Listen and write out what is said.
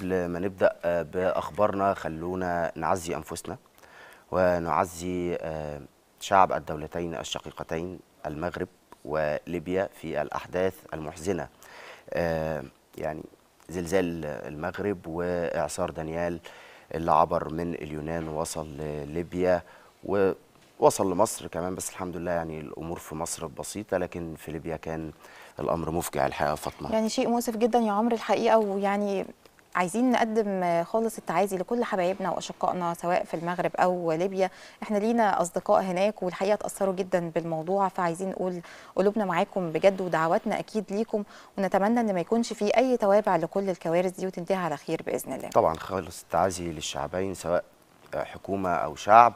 قبل ما نبدأ آه، بأخبارنا خلونا نعزي أنفسنا ونعزي آه، شعب الدولتين الشقيقتين المغرب وليبيا في الأحداث المحزنة. آه، يعني زلزال المغرب وإعصار دانيال اللي عبر من اليونان ووصل لليبيا ووصل لمصر كمان بس الحمد لله يعني الأمور في مصر بسيطة لكن في ليبيا كان الأمر مفجع الحقيقة فاطمة. يعني شيء مؤسف جدا يا عمرو الحقيقة ويعني عايزين نقدم خالص التعازي لكل حبايبنا وأشقائنا سواء في المغرب أو ليبيا. إحنا لينا أصدقاء هناك والحقيقة اتاثروا جدا بالموضوع فعايزين نقول قلوبنا معاكم بجد ودعواتنا أكيد ليكم ونتمنى إن ما يكونش في أي توابع لكل الكوارث دي وتنتهي على خير بإذن الله. طبعا خالص التعازي للشعبين سواء حكومة أو شعب.